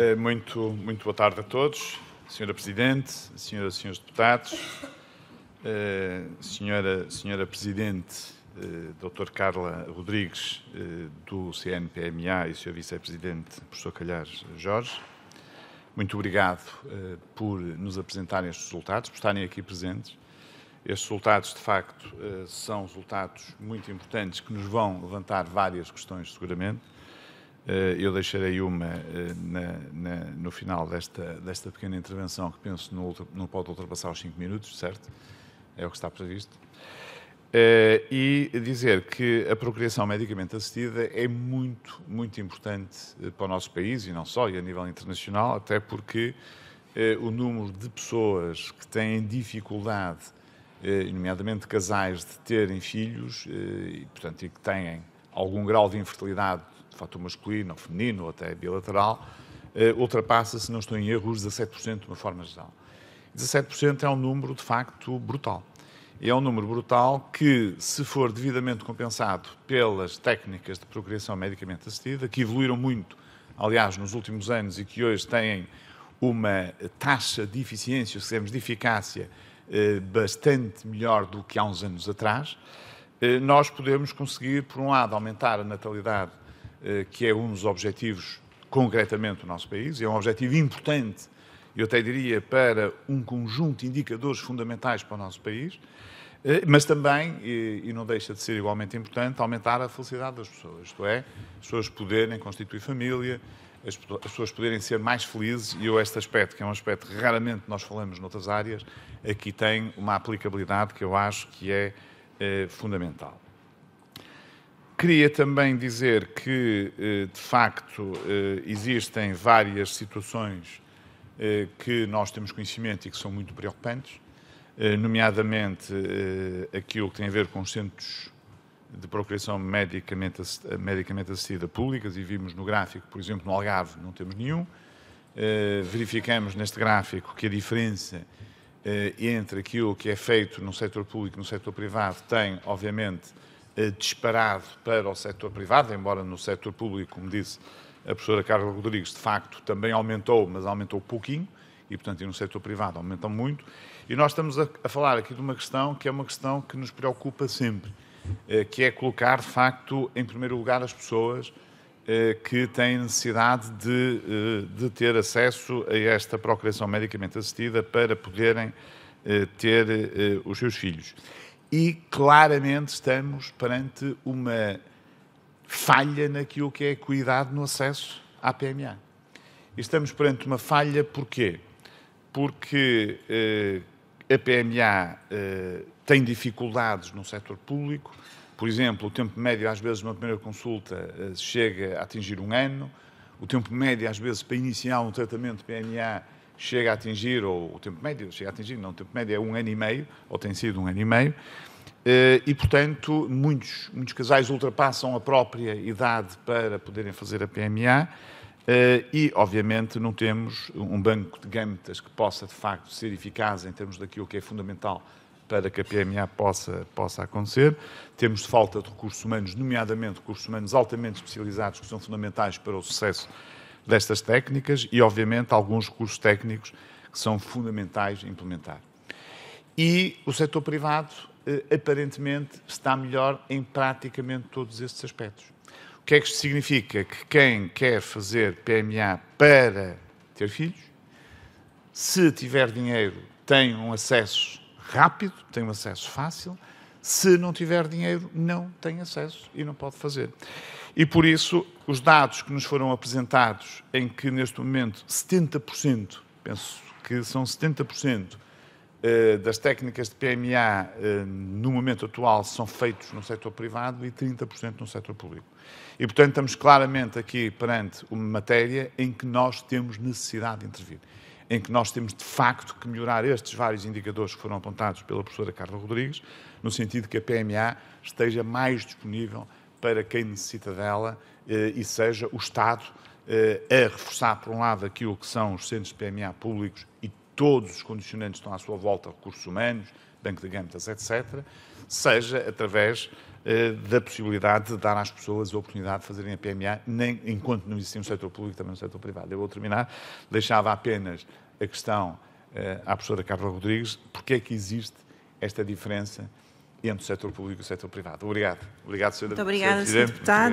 Eh, muito, muito boa tarde a todos, Senhora Presidente, Senhoras e Senhores Deputados, eh, Senhora, Senhora Presidente, eh, Dr. Carla Rodrigues, do CNPMA e Sr. Vice-Presidente, Professor Calhares Jorge. Muito obrigado por nos apresentarem estes resultados, por estarem aqui presentes. Estes resultados, de facto, são resultados muito importantes que nos vão levantar várias questões, seguramente. Eh, eu deixarei uma eh, na, na, no final desta, desta pequena intervenção que penso não, não pode ultrapassar os 5 minutos, certo? É o que está previsto. Uh, e dizer que a procriação medicamente assistida é muito, muito importante para o nosso país e não só, e a nível internacional, até porque o número de pessoas que têm dificuldade, nomeadamente casais, de terem filhos, e, portanto, e que têm algum grau de infertilidade fator masculino ou feminino, ou até bilateral, eh, ultrapassa, se não estou em erro, os 17% de uma forma geral. 17% é um número, de facto, brutal. E é um número brutal que, se for devidamente compensado pelas técnicas de procriação medicamente assistida, que evoluíram muito, aliás, nos últimos anos e que hoje têm uma taxa de eficiência, se quisermos, de eficácia, eh, bastante melhor do que há uns anos atrás, eh, nós podemos conseguir, por um lado, aumentar a natalidade que é um dos objetivos, concretamente, do nosso país, é um objetivo importante, eu até diria, para um conjunto de indicadores fundamentais para o nosso país, eh, mas também, e não deixa de ser igualmente importante, aumentar a felicidade das pessoas, isto é, as pessoas poderem constituir família, as pessoas poderem ser mais felizes, e eu este aspecto, que é um aspecto que raramente nós falamos noutras áreas, aqui tem uma aplicabilidade que eu acho que é, é fundamental. Queria também dizer que, eh, de facto, eh, existem várias situações eh, que nós temos conhecimento e que são muito preocupantes, nomeadamente aquilo que tem a ver com os centros de procriação medicamente, assistida públicas, e vimos no gráfico, por exemplo, no Algarve não temos nenhum. Verificamos neste gráfico que a diferença entre aquilo que é feito no setor público e no setor privado tem, obviamente, disparado para o setor privado, embora no setor público, como disse a professora Carla Rodrigues, de facto também aumentou, mas aumentou pouquinho, e portanto no setor privado aumentou muito. E nós estamos a, a falar aqui de uma questão que é uma questão que nos preocupa sempre, eh, que é colocar de facto em primeiro lugar as pessoas eh, que têm necessidade de, de ter acesso a esta procriação medicamente assistida para poderem ter os seus filhos e claramente estamos perante uma falha naquilo que é cuidado no acesso à PMA. Estamos perante uma falha porquê? Porque eh, a PMA eh, tem dificuldades no setor público, por exemplo, o tempo médio, às vezes, de uma primeira consulta eh, chega a atingir um ano, o tempo médio, às vezes, para iniciar um tratamento de PMA chega a atingir, ou o tempo médio chega a atingir, não, o tempo médio é um ano e meio, ou tem sido um ano e meio, eh, e, portanto, muitos, muitos casais ultrapassam a própria idade para poderem fazer a PMA eh, e, obviamente, não temos um banco de gametas que possa, de facto, ser eficaz em termos daquilo que é fundamental para que a PMA possa, possa acontecer. Temos falta de recursos humanos, nomeadamente recursos humanos altamente especializados, que são fundamentais para o sucesso destas técnicas e, obviamente, alguns recursos técnicos que são fundamentais implementar. E o setor privado, eh, aparentemente, está melhor em praticamente todos estes aspectos. O que é que isto significa? Que quem quer fazer PMA para ter filhos, se tiver dinheiro, tem um acesso rápido, tem um acesso fácil. Se não tiver dinheiro, não tem acesso e não pode fazer. E por isso, os dados que nos foram apresentados, em que neste momento 70%, penso que são 70% eh, das técnicas de PMA eh, no momento atual são feitos no setor privado e 30% no setor público. E, portanto, estamos claramente aqui perante uma matéria em que nós temos necessidade de intervir, em que nós temos, de facto, que melhorar estes vários indicadores que foram apontados pela professora Carla Rodrigues, no sentido que a PMA esteja mais disponível para quem necessita dela eh, e seja o Estado eh, a reforçar, por um lado, aquilo que são os centros de PMA públicos e todos os condicionantes estão à sua volta, recursos humanos, banco de gâmetas, etc., seja através eh, da possibilidade de dar às pessoas a oportunidade de fazerem a PMA, nem, enquanto não existia um setor público, também um setor privado. Eu vou terminar, deixava apenas a questão à professora Carla Rodrigues, porque é que existe esta diferença entre o setor público e o setor privado. Obrigado. Obrigado, Sr. Deputado. Muito obrigada, Sr. Deputado.